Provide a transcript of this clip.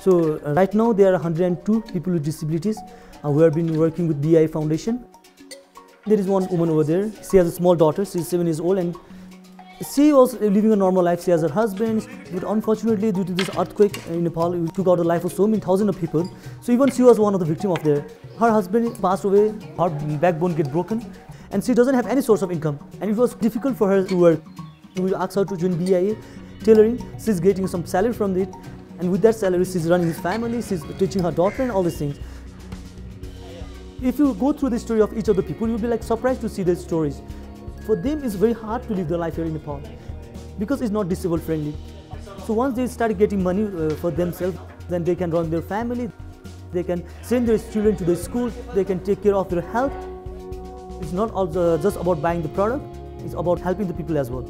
So uh, right now there are 102 people with disabilities uh, who have been working with BIA Foundation. There is one woman over there. She has a small daughter. She's seven years old and she was living a normal life. She has her husband, but unfortunately, due to this earthquake in Nepal, it took out the life of so many thousands of people. So even she was one of the victims of there. Her husband passed away. Her backbone get broken, and she doesn't have any source of income. And it was difficult for her to work. We asked her to join BIA tailoring. She's getting some salary from it, and with that salary, she's running his family. She's teaching her daughter and all these things. If you go through the story of each of the people, you'll be like surprised to see their stories. For them, it's very hard to live their life here in Nepal because it's not disabled friendly. So once they start getting money uh, for themselves, then they can run their family, they can send their children to the school, they can take care of their health. It's not also just about buying the product, it's about helping the people as well.